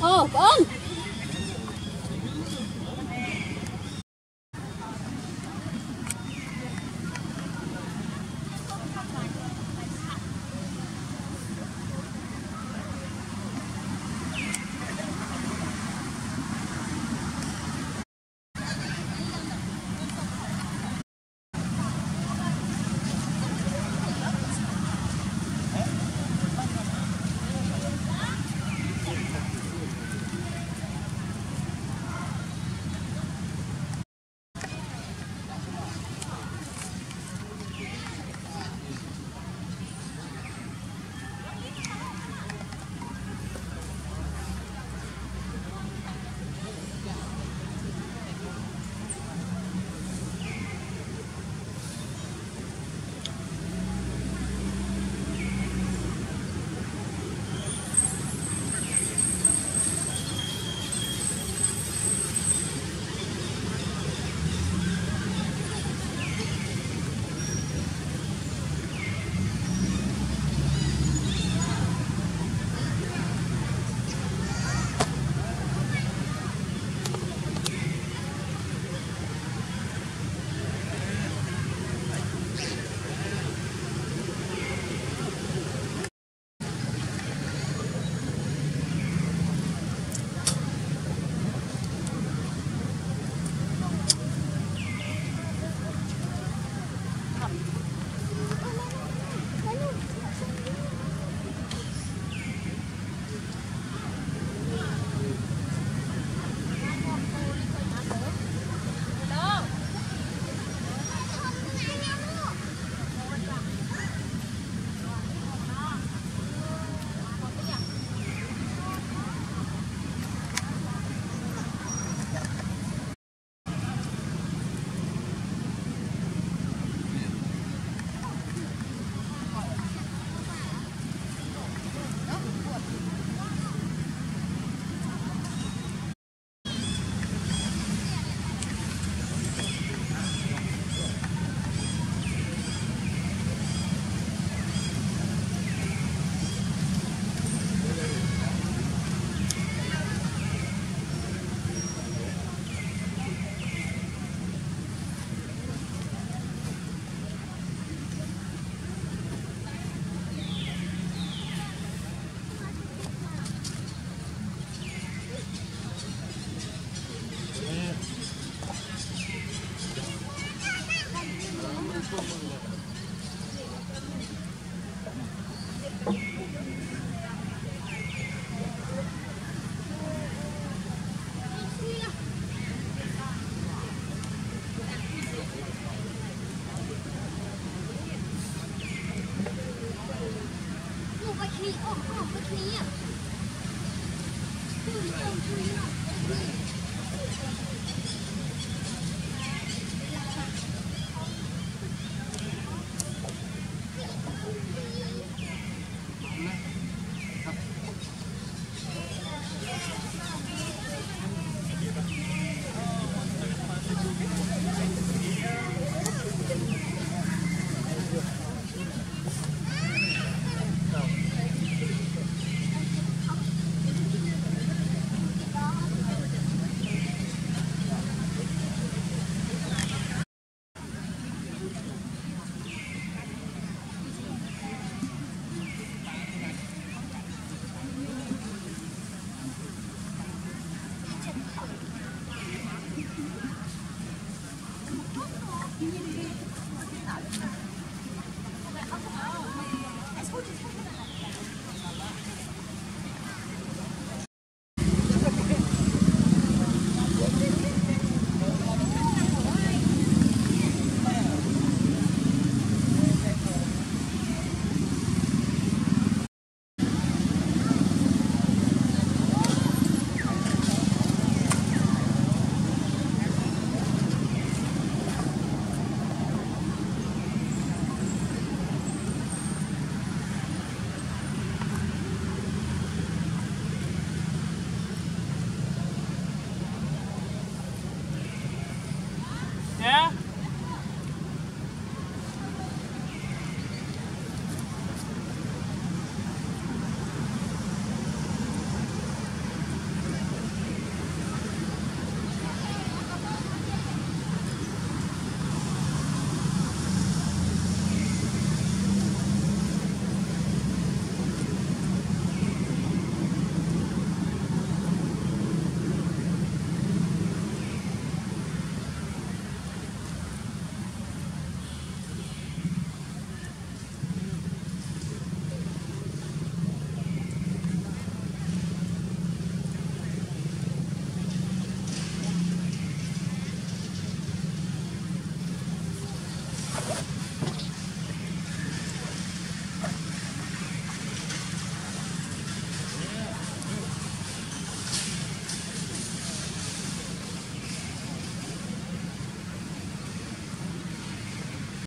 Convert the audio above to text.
哦风 Oh, oh, look at me. Dude, so green. Yeah?